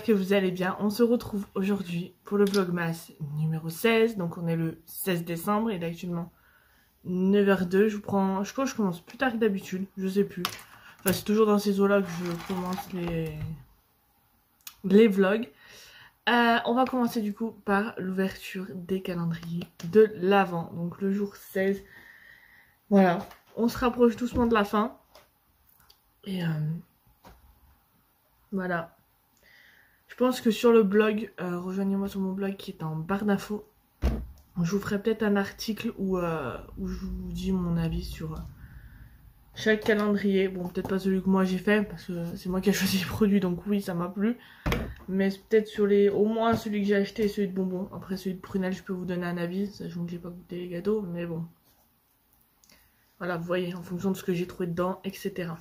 que vous allez bien. On se retrouve aujourd'hui pour le Vlogmas numéro 16. Donc on est le 16 décembre, il est actuellement 9h02. Je vous prends, je crois que je commence plus tard que d'habitude, je sais plus. Enfin c'est toujours dans ces eaux-là que je commence les, les vlogs. Euh, on va commencer du coup par l'ouverture des calendriers de l'Avent. Donc le jour 16. Voilà, on se rapproche doucement de la fin. Et euh, voilà. Je pense que sur le blog, euh, rejoignez-moi sur mon blog qui est en barre d'infos. Je vous ferai peut-être un article où, euh, où, je vous dis mon avis sur chaque calendrier. Bon, peut-être pas celui que moi j'ai fait parce que c'est moi qui ai choisi le produit, donc oui, ça m'a plu. Mais peut-être sur les, au moins celui que j'ai acheté, celui de bonbons. Après celui de prunelle, je peux vous donner un avis, sachant que j'ai pas goûté les gâteaux, mais bon. Voilà, vous voyez, en fonction de ce que j'ai trouvé dedans, etc.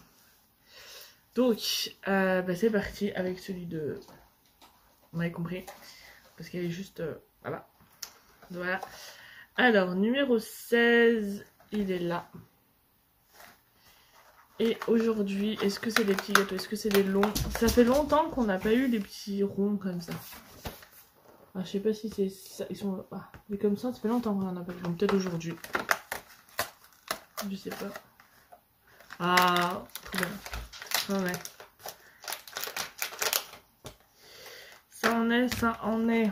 Donc, euh, bah, c'est parti avec celui de... Vous m'avez compris Parce qu'elle est juste... Euh, voilà. Voilà. Alors, numéro 16, il est là. Et aujourd'hui, est-ce que c'est des petits gâteaux? Est-ce que c'est des longs? Ça fait longtemps qu'on n'a pas eu des petits ronds comme ça. Ah, je sais pas si c'est ça. Ils sont... Ah, mais comme ça, ça fait longtemps qu'on en a pas eu. Peut-être aujourd'hui. Je sais pas. Ah, trop bien. Ça en Ça en est.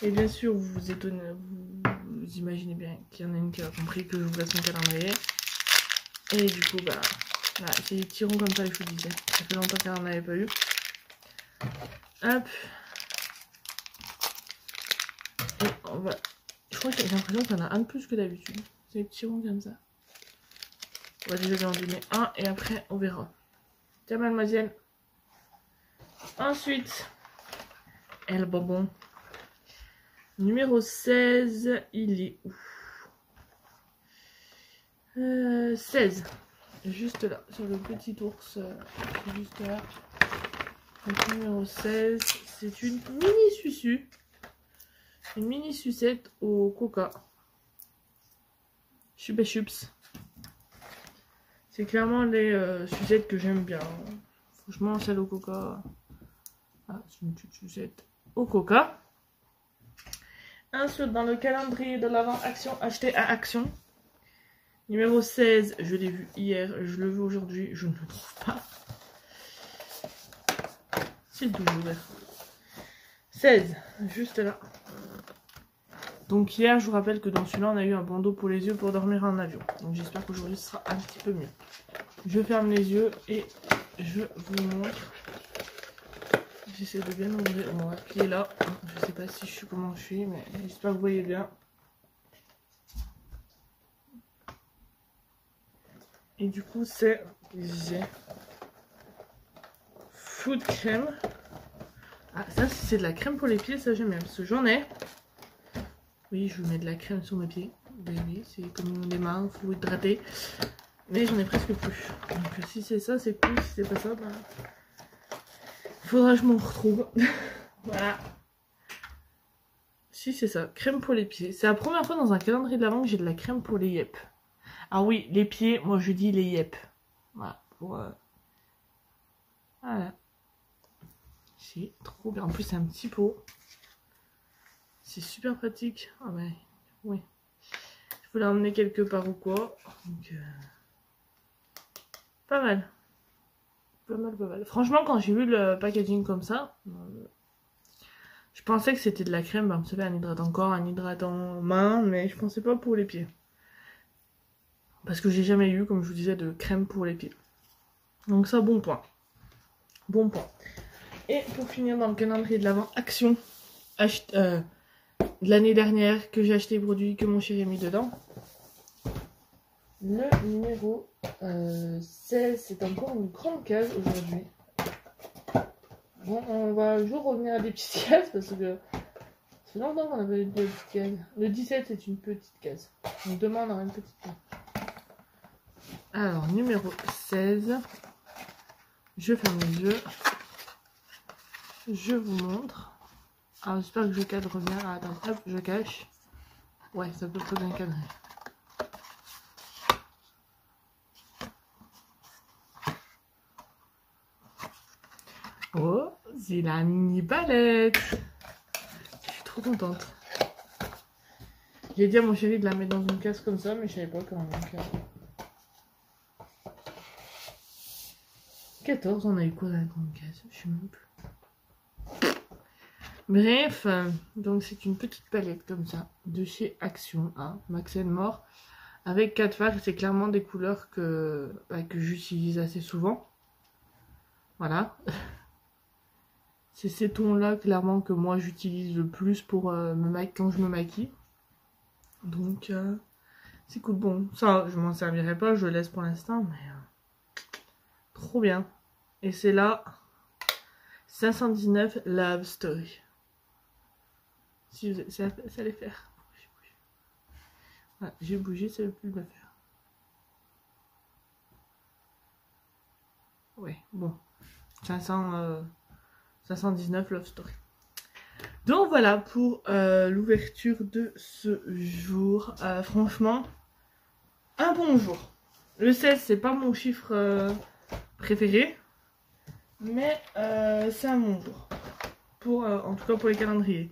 Et bien sûr, vous vous étonnez, vous, imaginez bien qu'il y en a une qui a compris que je vous laisse mon calendrier. Et du coup, bah, voilà, c'est des petits ronds comme ça je vous disais. Ça fait longtemps qu'elle n'en avait pas eu. Hop. Et on va... Je crois que j'ai l'impression qu'il y en a un de plus que d'habitude. C'est des petits ronds comme ça. On va déjà en donner un et après on verra. Tiens mademoiselle. Ensuite, elle bonbon. Numéro 16, il est où? Euh, 16. Juste là, sur le petit ours. Euh, juste là. Numéro 16, c'est une mini susu. Une mini sucette au coca. Chupa chups. C'est clairement les euh, sucettes que j'aime bien. Franchement, celle au coca. Ah, c'est une petite sucette au coca. Ensuite, dans le calendrier de l'avant Action acheté à Action. Numéro 16, je l'ai vu hier, je le veux aujourd'hui, je ne le trouve pas. C'est le 12 16, juste là. Donc hier, je vous rappelle que dans celui-là, on a eu un bandeau pour les yeux pour dormir en avion. Donc j'espère qu'aujourd'hui, ce sera un petit peu mieux. Je ferme les yeux et je vous montre. J'essaie de bien ouvrir. On va plier là. Je sais pas si je suis comment je suis, mais j'espère que vous voyez bien. Et du coup, c'est food crème. Ah, ça, c'est de la crème pour les pieds, ça j'aime bien. Parce que j'en ai. Oui, je mets de la crème sur mes pieds. Oui, c'est comme les mains, il faut hydrater. Mais j'en ai presque plus. Donc si c'est ça, c'est cool. Si c'est pas ça, bah... Faudra que je m'en retrouve. voilà. Si c'est ça, crème pour les pieds. C'est la première fois dans un calendrier de l'avant que j'ai de la crème pour les yep. Ah oui, les pieds, moi je dis les yep. Voilà. Pour, euh, Voilà. C'est trop bien. En plus, c'est un petit pot. C'est super pratique. Ah ouais, oui. Je voulais emmener quelque part ou quoi. Donc, euh, Pas mal. Pas mal, pas mal. Franchement, quand j'ai vu le packaging comme ça, euh, je pensais que c'était de la crème. Bah, vous savez, un hydratant corps, un hydratant main, mais je pensais pas pour les pieds. Parce que j'ai jamais eu, comme je vous disais, de crème pour les pieds. Donc ça, bon point. Bon point. Et pour finir dans le calendrier de l'avant, action. Euh, de l'année dernière que j'ai acheté les produits que mon chéri a mis dedans. Le numéro 16, euh, c'est encore une grande case aujourd'hui. Bon, on va un jour revenir à des petites cases parce que c'est longtemps qu'on avait une petite case. Le 17, c'est une petite case. Donc demain, on aura une petite case. Alors, numéro 16. Je ferme les yeux. Je vous montre. Alors, j'espère que je cadre bien. Attends, hop, je cache. Ouais, ça peut très bien cadrer. Oh, c'est la mini palette. Je suis trop contente. J'ai dit à mon chéri de la mettre dans une case comme ça, mais je savais pas comment. Donc, 14, on a eu quoi dans la grande case? Je sais même plus. Bref, euh, donc c'est une petite palette comme ça, de chez Action, hein, Max Mort, avec 4 fards, c'est clairement des couleurs que, bah, que j'utilise assez souvent. Voilà. C'est ces tons-là, clairement, que moi j'utilise le plus pour euh, me maquiller quand je me maquille. Donc, euh, c'est cool. Bon, ça, je m'en servirai pas, je le laisse pour l'instant, mais... trop bien. Et c'est là 519 Love Story. Si vous, ça, allait faire. j'ai bougé, ça veut plus le faire. Ouais, bon. 500, 519 Love Story. Donc voilà pour euh, l'ouverture de ce jour. Euh, franchement, un bon jour. Le 16, c'est pas mon chiffre euh, préféré. Mais c'est un bon jour. Pour, en tout cas pour les calendriers.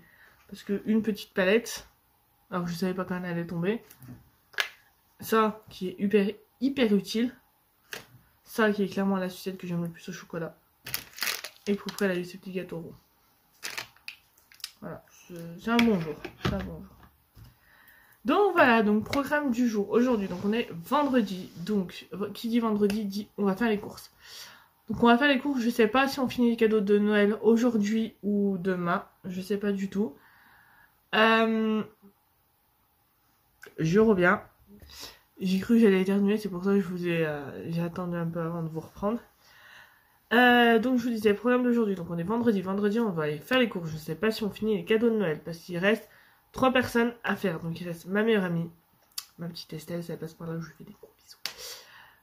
Parce que une petite palette, alors je savais pas quand elle allait tomber. Ça qui est hyper, hyper utile. Ça qui est clairement la sucette que j'aime le plus au chocolat. Et pour près la ce petit gâteau rond. Voilà, c'est un bon jour. C'est un bon jour. Donc voilà, donc programme du jour aujourd'hui. Donc on est vendredi. Donc qui dit vendredi dit on va faire les courses. Donc on va faire les courses, je sais pas si on finit les cadeaux de Noël aujourd'hui ou demain, je sais pas du tout. Euh, je reviens. J'ai cru que j'allais éternuer, c'est pour ça que je vous ai euh, j'ai attendu un peu avant de vous reprendre. Euh, donc je vous disais, programme d'aujourd'hui, donc on est vendredi, vendredi on va aller faire les courses, je sais pas si on finit les cadeaux de Noël, parce qu'il reste trois personnes à faire, donc il reste ma meilleure amie, ma petite Estelle, ça passe par là, je lui fais des gros bisous.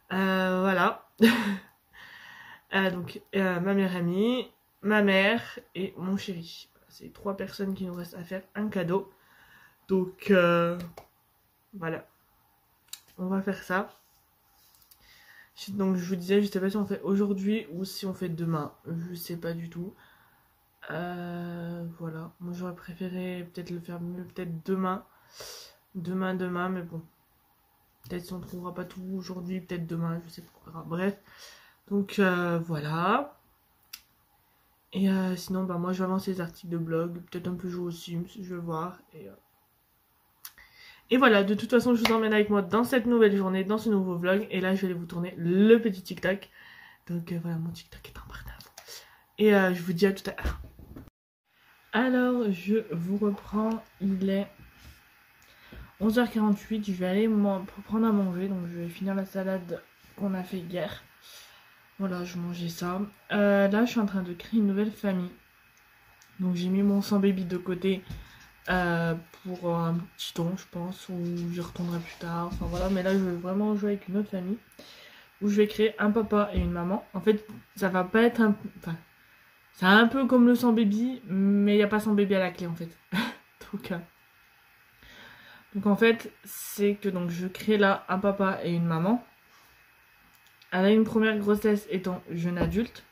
voilà. Euh, donc euh, ma meilleure amie, ma mère et mon chéri. C'est trois personnes qui nous restent à faire un cadeau. Donc euh, voilà. On va faire ça. Donc je vous disais, je sais pas si on fait aujourd'hui ou si on fait demain. Je sais pas du tout. voilà. Moi j'aurais préféré peut-être le faire mieux, peut-être demain. Demain, demain, mais bon. Peut-être si on trouvera pas tout aujourd'hui, peut-être demain, je sais pas. Bref. Donc euh, voilà. Et euh, sinon, bah, moi je vais avancer les articles de blog, peut-être un peu jouer au Sims, je vais voir. Et, euh, et voilà, de toute façon, je vous emmène avec moi dans cette nouvelle journée, dans ce nouveau vlog. Et là, je vais aller vous tourner le petit TikTok. Donc voilà, mon TikTok est en partage. Et je vous dis à tout à l'heure. Alors, je vous reprends. Il est 11h48. Je vais aller prendre à manger. Donc, je vais finir la salade qu'on a fait hier. Voilà, je mangeais ça. Euh, là, je suis en train de créer une nouvelle famille. Donc, j'ai mis mon sang baby de côté euh, pour un petit temps, je pense, ou j'y retournerai plus tard. Enfin, voilà, mais là, je veux vraiment jouer avec une autre famille où je vais créer un papa et une maman. En fait, ça va pas être un... Un peu comme le sang baby, mais il n'y a pas sans bébé à la clé, en fait. donc, euh, donc, en fait, c'est que donc je crée là un papa et une maman. Elle a une première grossesse étant jeune adulte.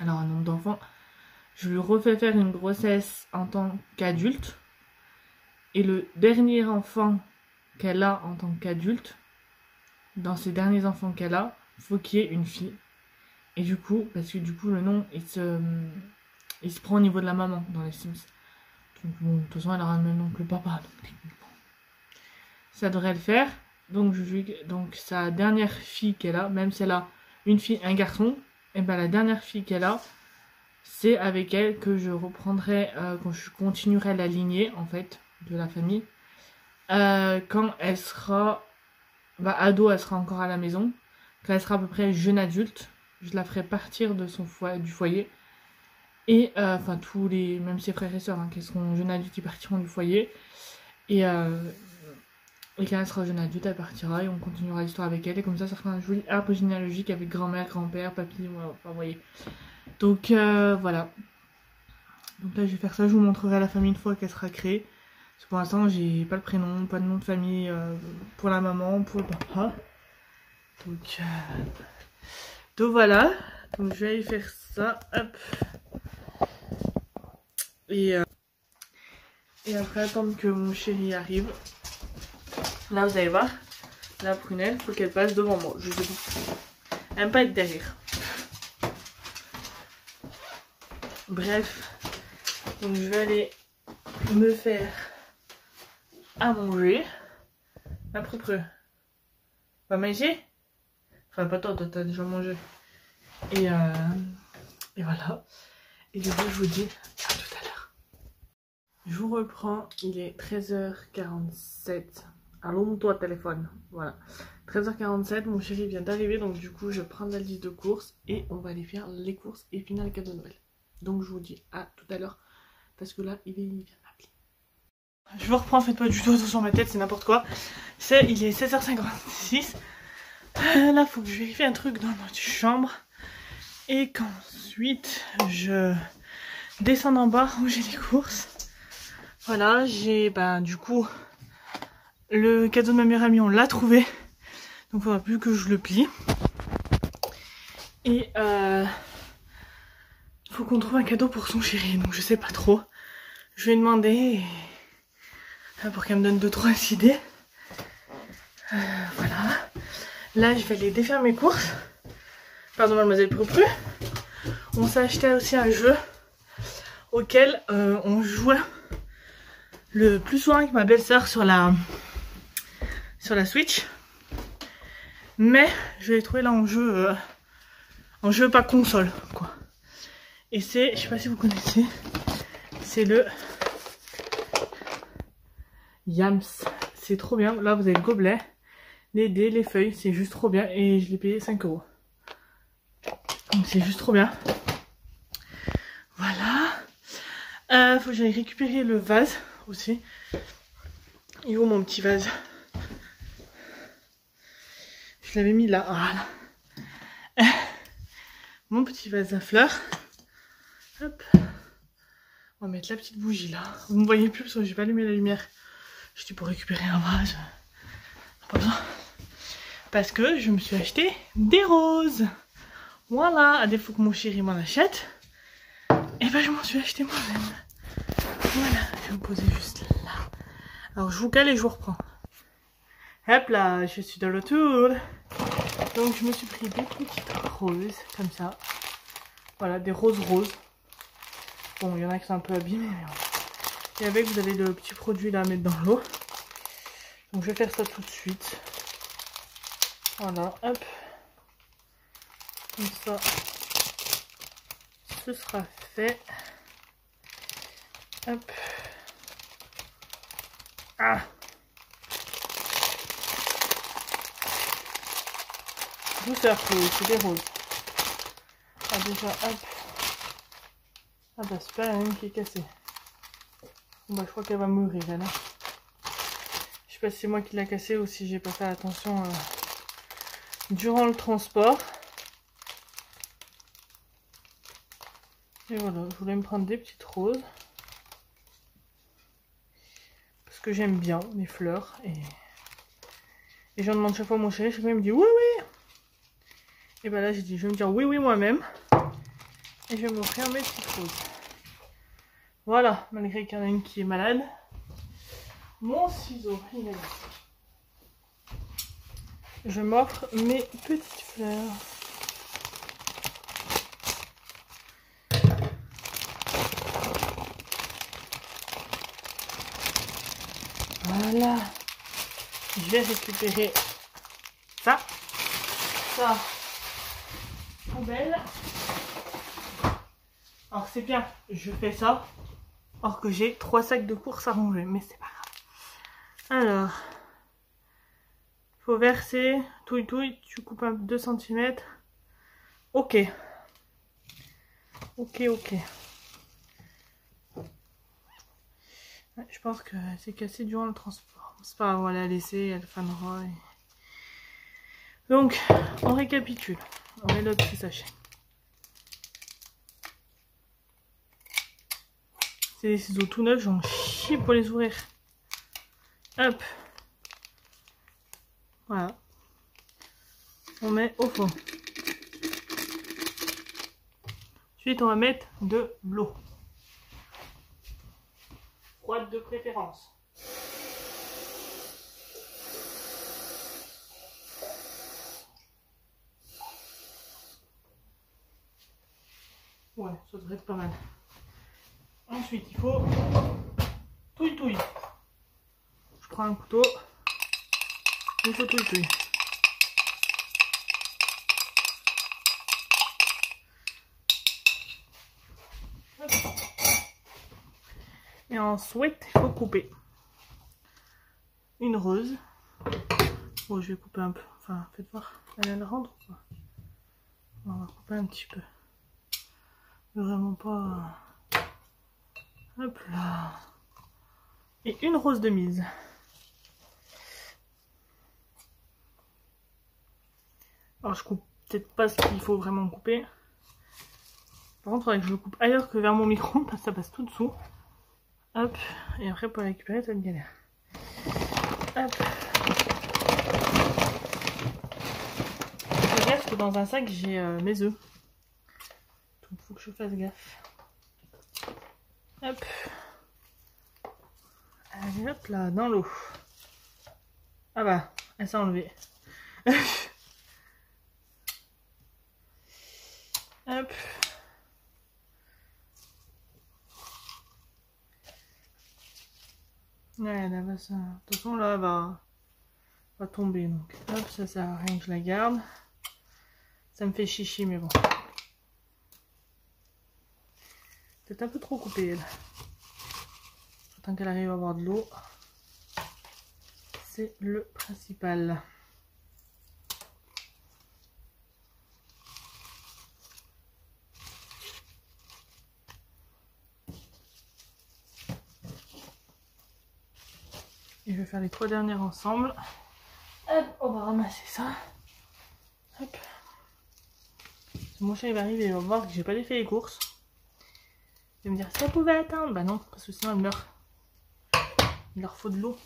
Alors un nombre d'enfants. Je lui refais faire une grossesse en tant qu'adulte. Et le dernier enfant qu'elle a en tant qu'adulte, dans ces derniers enfants qu'elle a, faut qu'il y ait une fille. Et du coup, parce que du coup le nom il se, prend au niveau de la maman dans les Sims. Donc bon, de toute façon elle aura le même nom que le papa. ça devrait le faire. Donc, je, donc sa dernière fille qu'elle a, même si elle a une fille, un garçon, et ben la dernière fille qu'elle a, c'est avec elle que je reprendrai, euh, quand je continuerai la lignée en fait de la famille. Euh, quand elle sera bah, ado, elle sera encore à la maison. Quand elle sera à peu près jeune adulte, je la ferai partir de son du foyer. Et euh, enfin tous les, même ses frères et sœurs, hein, qui seront jeunes adultes, qui partiront du foyer. Et et quand elle sera jeune adulte, elle partira et on continuera l'histoire avec elle. Et comme ça, ça fera un joli arbre généalogique avec grand-mère, grand-père, papy, enfin, vous voyez. Donc euh, voilà. Donc là, je vais faire ça. Je vous montrerai la famille une fois qu'elle sera créée. Parce que pour l'instant, j'ai pas le prénom, pas de nom de famille euh, pour la maman, pour le papa. Donc, euh, donc voilà. Donc je vais aller faire ça. Hop. Et, et après attendre que mon chéri arrive. Là vous allez voir. La prunelle, faut qu'elle passe devant moi. Je sais. Elle aime pas être derrière. Bref. Donc je vais aller me faire à manger. Ma propre. Va manger Enfin pas toi, toi t'as déjà mangé. Et, euh, et voilà. Et du coup je vous dis à tout à l'heure. Je vous reprends, il est 13h47. Allume-toi téléphone. Voilà. 13h47, mon chéri vient d'arriver, donc du coup je prends la liste de courses et on va aller faire les courses et finir le cadeau de Noël. Donc je vous dis à tout à l'heure, parce que là il, est, vient. Je vous reprends, faites pas du tout sur ma tête, c'est n'importe quoi. C'est, il est 16h56. Euh, là, faut que je vérifie un truc dans notre chambre. Et qu'ensuite, je descends en bas où j'ai les courses. Voilà, j'ai, ben, du coup, le cadeau de ma meilleure amie, on l'a trouvé. Donc, il faudra plus que je le plie. Et, euh, faut qu'on trouve un cadeau pour son chéri. Donc, je sais pas trop. Je vais demander euh, pour qu'elle me donne deux trois idées. Euh, voilà. Là, je vais aller défaire mes courses. Pardon, mademoiselle Propru. On s'est acheté aussi un jeu auquel euh, on jouait le plus souvent avec ma belle-sœur sur la sur la Switch. Mais je l'ai trouvé là en jeu en jeu pas console. Et c'est, je sais pas si vous connaissez, c'est le Yams. C'est trop bien. Là vous avez le gobelet, les dés, les feuilles, c'est juste trop bien. Et je l'ai payé 5 euros. Donc c'est juste trop bien. Voilà. Euh, faut que j'aille récupérer le vase aussi. Il est où mon petit vase? Je l'avais mis là. Voilà. Mon petit vase à fleurs. On va mettre la petite bougie là. Vous ne me voyez plus parce que j'ai pas allumé la lumière. Je dis pour récupérer un vase. Pas besoin. Parce que je me suis acheté des roses. Voilà. À défaut que mon chéri m'en achète. Et ben je m'en suis acheté moi-même. Voilà. Je vais me poser juste là. Alors je vous cale et je vous reprends. Hop là, je suis dans le tour. Donc je me suis pris des petites roses comme ça. Voilà, des roses roses. Bon, il y en a qui sont un peu abîmés. Mais. Et avec, vous avez le petit produit là à mettre dans l'eau. Donc je vais faire ça tout de suite. Voilà, hop. Comme ça, ce sera fait. Hop. Ah Douceur, c'est des roses. Ah déjà, hop. Ah bah c'est pas la même qui est cassée. Bon bah je crois qu'elle va mourir elle. Hein. Je sais pas si c'est moi qui l'a cassée ou si j'ai pas fait attention euh, durant le transport. Et voilà, je voulais me prendre des petites roses. Parce que j'aime bien les fleurs. Et, et j'en demande chaque fois à mon chéri, chaque fois il me dit oui oui. Et bah là j'ai dit je vais me dire oui oui moi-même. Et je vais m'offrir mes petites roses. Voilà, malgré qu'il y en a une qui est malade. Mon ciseau, il est là. Je m'offre mes petites fleurs. Voilà. Je vais récupérer ça. Ça. Poubelle. Alors c'est bien, je fais ça. Or que j'ai trois sacs de courses à ranger, mais c'est pas grave. Alors, faut verser, touille touille, tu coupes un 2 cm. Ok. Ok, ok. je pense que c'est cassé durant le transport. C'est pas grave, on la laisser, elle fanera. Donc, on récapitule. On met le petit sachet. C'est des ciseaux tout neufs, j'en chie pour les ouvrir. Hop. Voilà. On met au fond. Ensuite, on va mettre de l'eau. Froide de préférence. Ouais, ça devrait être pas mal. Ensuite, il faut touille touille. Je prends un couteau. Il faut touille touille. Et ensuite, il faut couper une rose. Bon, je vais couper un peu. Enfin, faites voir. Elle a le rendre ou pas On va couper un petit peu. Vraiment pas. Hop là. Et une rose de mise. Alors, je coupe peut-être pas ce qu'il faut vraiment couper. Par contre, il faudrait que je le coupe ailleurs que vers mon micro, parce que ça passe tout dessous. Hop, et après pour récupérer, ça me galère. Hop. Gaffe que dans un sac, j'ai euh, mes œufs. Donc faut que je fasse gaffe. Hop. Allez, hop là, dans l'eau. Ah bah, elle s'est enlevée. hop. Ouais, là, va ça. De toute façon, là, elle va, va tomber. Donc, hop, ça sert à rien que je la garde. Ça me fait chichi, mais bon. Peut-être un peu trop coupé, elle. Tant qu'elle arrive à avoir de l'eau, c'est le principal. Et je vais faire les trois dernières ensemble. Hop, on va ramasser ça. Hop. Mon chat il va arriver, il va voir que j'ai pas fait les courses. Il va me dire ça pouvait attendre. Bah non, parce que sinon elle meurt. Il leur faut de l'eau.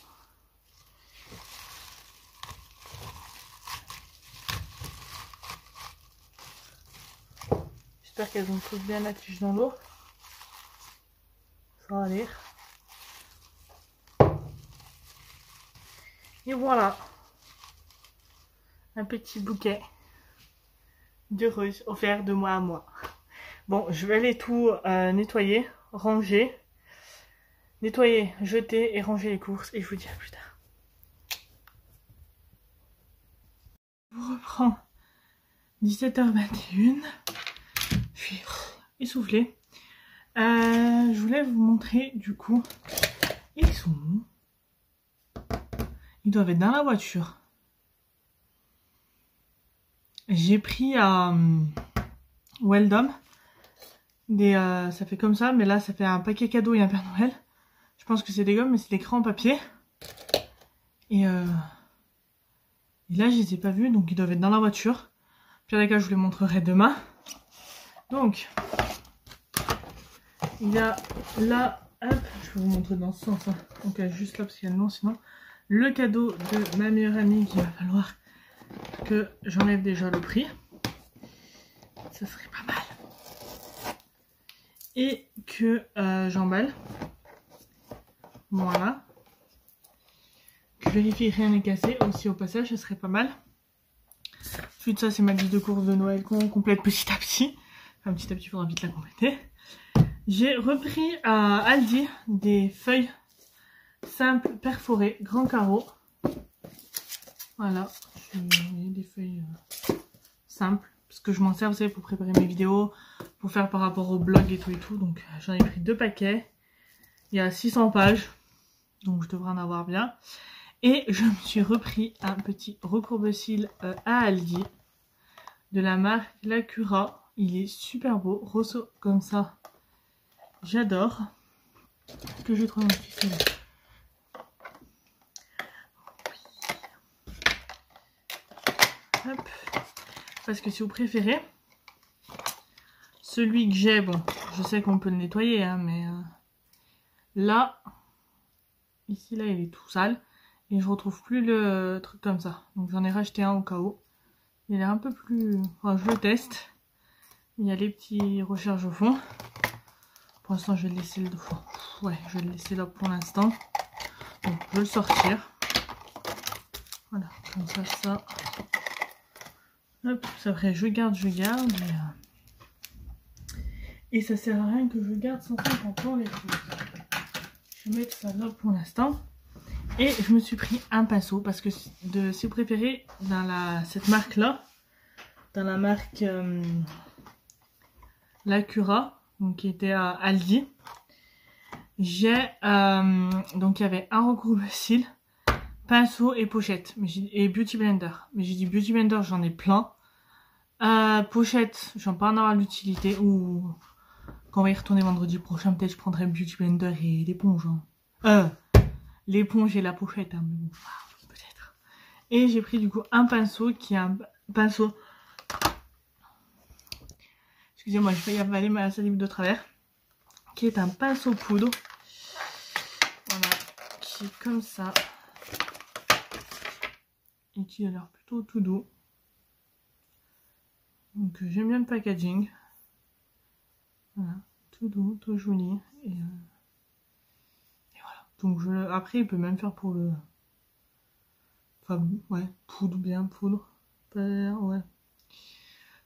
J'espère qu'elles ont tous bien la tige dans l'eau. Ça va aller. Et voilà. Un petit bouquet de roses offert de moi à moi. Bon, je vais aller tout euh, nettoyer, ranger. Nettoyer, jeter et ranger les courses. Et je vous dis à plus tard. Je reprends 17h21. Je suis essoufflée. Euh, je voulais vous montrer du coup. Ils sont ils doivent être dans la voiture. J'ai pris à euh, Weldom. Euh, ça fait comme ça, mais là ça fait un paquet cadeau et un Père Noël. Je pense que c'est des gommes, mais c'est des crayons en papier. Et, euh, et là je les ai pas vus, donc ils doivent être dans la voiture. Puis les cas, je vous les montrerai demain. Donc, il y a là, hop, je vais vous montrer dans ce sens. Hein. Donc juste là parce qu'il y a le nom sinon le cadeau de ma meilleure amie qu'il va falloir que j'enlève déjà le prix. Ça serait pas mal. Et que euh, j'emballe. Voilà. Je vérifie rien n'est cassé aussi au passage, ça serait pas mal. Ensuite ça c'est ma liste de courses de Noël qu'on complète petit à petit. Enfin petit à petit, il faudra vite la compléter. J'ai repris à Aldi des feuilles simple perforé, grand carreau. Voilà, des feuilles euh, simples. Parce que je m'en sers, vous savez, pour préparer mes vidéos, pour faire par rapport au blog et tout et tout. Donc j'en ai pris deux paquets. Il y a 600 pages, donc je devrais en avoir bien. Et je me suis repris un petit recourbe-cils euh, à Aldi de la marque La Cura. Il est super beau, rosso comme ça. J'adore. Que je trouve un petit Parce que si vous préférez, celui que j'ai, bon, je sais qu'on peut le nettoyer, hein, mais euh, là, ici, là, il est tout sale. Et je retrouve plus le truc comme ça. Donc j'en ai racheté un au cas où. Il est un peu plus... Enfin, je le teste. Il y a les petits recharges au fond. Pour l'instant, je vais le laisser le. Ouais, je vais le laisser là pour l'instant. Donc, je vais le sortir. Voilà, comme ça, ça. Hop, c'est vrai, je garde, je garde. Euh, et, ça sert à rien que je garde 150 ans les choses. Je vais mettre ça là pour l'instant. Et je me suis pris un pinceau parce que de ses préférés dans la, cette marque là, dans la marque euh, Lacura, donc qui était à Aldi. J'ai euh, donc il y avait un recours cils, pinceau et pochette, mais et beauty blender. Mais j'ai dit beauty blender, j'en ai plein. Euh, pochette, j'en pas en avoir l'utilité. Ou quand on va y retourner vendredi prochain, peut-être je prendrai beauty blender et l'éponge. Hein. Euh, l'éponge et la pochette, hein, peut-être. Et j'ai pris du coup un pinceau qui est un pinceau. Excusez-moi, je vais y avaler ma salive de travers. Qui est un pinceau poudre. Voilà, qui est comme ça. Et qui a l'air plutôt tout doux. Donc euh, j'aime bien le packaging. Voilà, tout doux, tout joli. Et, euh, donc je, après, il peut même faire pour le... Enfin, ouais, poudre, bien poudre. Ouais.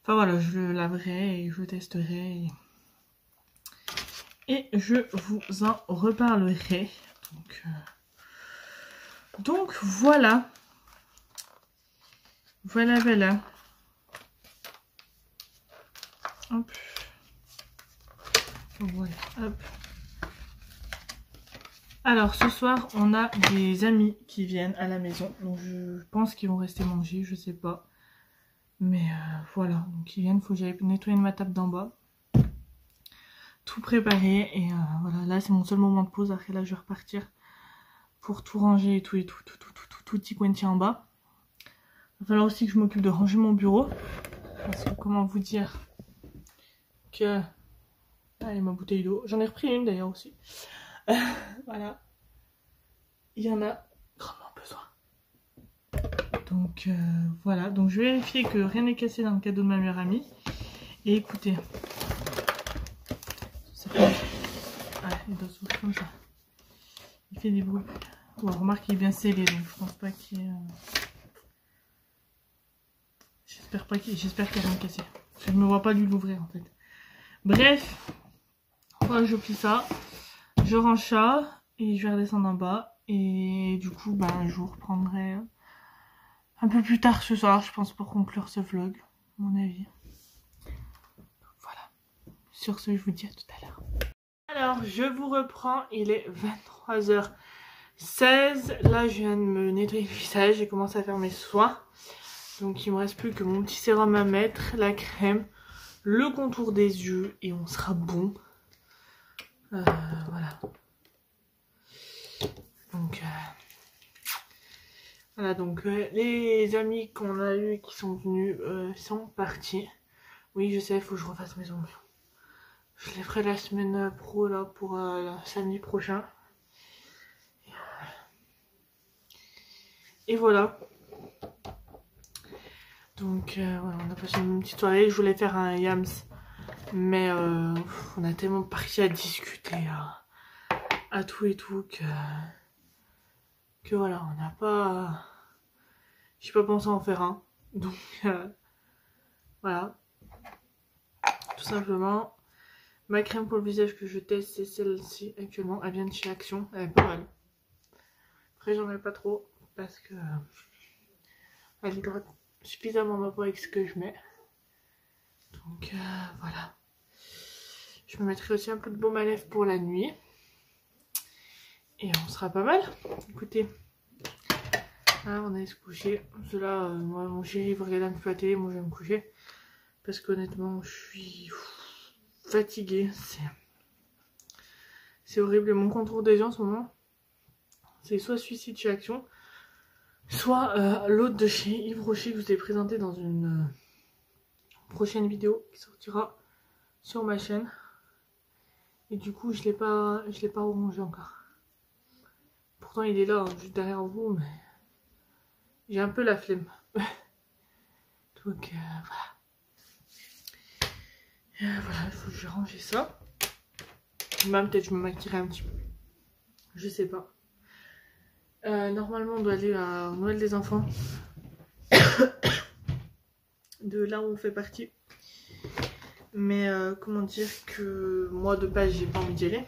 Enfin voilà, je le laverai et je testerai. Et, je vous en reparlerai. Donc, euh, donc voilà. Voilà, voilà. Hop. Voilà, hop. Alors ce soir on a des amis qui viennent à la maison. Donc je pense qu'ils vont rester manger, je sais pas. Mais euh, voilà, donc ils viennent, faut que j'aille nettoyer ma table d'en bas. Tout préparer et euh, voilà, là c'est mon seul moment de pause. Après là je vais repartir pour tout ranger et tout et tout, tout, tout, tout, tout, tout petit pointier en bas. Il va falloir aussi que je m'occupe de ranger mon bureau. Parce que comment vous dire Allez ma bouteille d'eau. J'en ai repris une d'ailleurs aussi. voilà. Il y en a grandement besoin. Donc euh, voilà, donc je vais vérifier que rien n'est cassé dans le cadeau de ma meilleure amie. Et écoutez, il doit comme ça. Il fait des bruits. Bon, remarque qu'il est bien scellé, donc je pense pas qu'il ait... Euh, j'espère pas qu'il j'espère qu'il a rien cassé. Je ne me vois pas lui l'ouvrir en fait. Bref, voilà, je plie ça je range ça et je vais redescendre en bas. Et du coup, ben, je vous reprendrai un peu plus tard ce soir, je pense, pour conclure ce vlog, mon avis. voilà. Sur ce, je vous dis à tout à l'heure. Alors, je vous reprends. Il est 23h16. Là, je viens de me nettoyer le visage. J'ai commencé à faire mes soins. Donc, il me reste plus que mon petit sérum à mettre, la crème, le contour des yeux et on sera bon. Euh, voilà. Donc, euh, voilà, donc euh, les amis qu'on a eu qui sont venus sont partis. Oui, je sais, il faut que je refasse mes ongles. Je les ferai la semaine pro là pour samedi prochain. Et voilà. Donc voilà, on a passé une petite soirée. Je voulais faire un yams mais euh, on a tellement parti à discuter, à, tout et tout, que, que voilà, on n'a pas... J'ai pas pensé en faire un. Donc, euh, voilà. Tout simplement. Ma crème pour le visage que je teste, c'est celle-ci actuellement. Elle vient de chez Action. Elle est pas mal. Après, j'en ai pas trop. Parce que... Elle hydrate suffisamment peau avec ce que je mets. Donc, euh, voilà. Je me mettrai aussi un peu de baume à lèvres pour la nuit. Et on sera pas mal. Écoutez. Ah, on allait se coucher. Cela, euh, moi, mon chéri va regarder un peu la télé. Moi, je vais me coucher. Parce qu'honnêtement, je suis fatiguée. C'est horrible. Mon contour des yeux en ce moment, c'est soit Suicide chez Action, soit euh, l'autre de chez Yves Rocher que je vous ai présenté dans une euh, prochaine vidéo qui sortira sur ma chaîne. Et du coup, je l'ai pas, je l'ai pas rangé encore. Pourtant, il est là, hein, juste derrière vous, mais j'ai un peu la flemme. Donc, euh, voilà. Voilà, il faut que je range ça. Même peut-être je me maquillerai un petit peu. Je sais pas. Euh, normalement, on doit aller à Noël des enfants. de là où on fait partie. Mais euh, comment dire que moi de base j'ai pas envie d'y aller.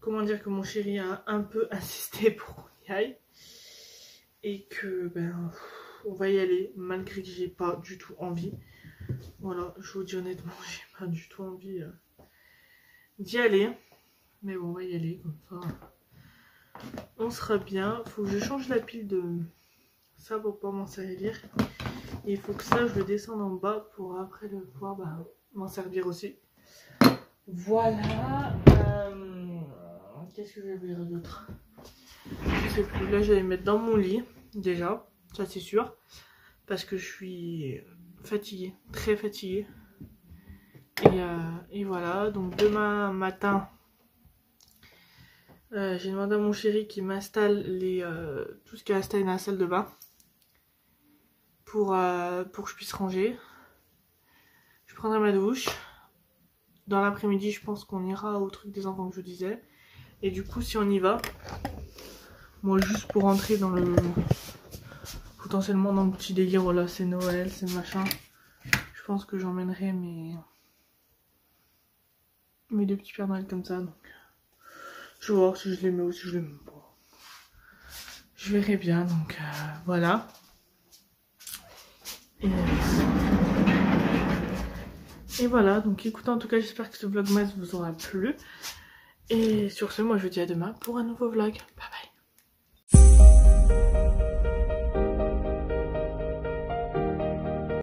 Comment dire que mon chéri a un peu insisté pour qu'on y aille. Et que ben on va y aller malgré que j'ai pas du tout envie. Voilà, je vous dis honnêtement, j'ai pas du tout envie euh, d'y aller. Mais bon, on va y aller comme ça. On sera bien. Faut que je change la pile de ça pour pas m'en servir. Il faut que ça, je descende en bas pour après le pouvoir bah, m'en servir aussi. Voilà. Euh, qu'est-ce que je vais dire d'autre? Je sais plus. Là, j'allais mettre dans mon lit déjà. Ça, c'est sûr. Parce que je suis fatiguée. Très fatiguée. Et, euh, et voilà. Donc, demain matin, euh, j'ai demandé à mon chéri qui m'installe euh, tout ce qui est installé dans la salle de bain pour, euh, pour que je puisse ranger. Je prendrai ma douche. Dans l'après-midi, je pense qu'on ira au truc des enfants que je disais. Et du coup, si on y va, moi juste pour rentrer dans le potentiellement dans le petit délire, voilà, c'est Noël, c'est machin. Je pense que j'emmènerai mes mes deux petits Pères Noël comme ça. Je vais voir si je mets ou si je mets pas. Je verrai bien, donc euh, voilà. Et, voilà, donc écoutez, en tout cas, j'espère que ce vlogmas vous aura plu. Et sur ce, moi je vous dis à demain pour un nouveau vlog. Bye bye.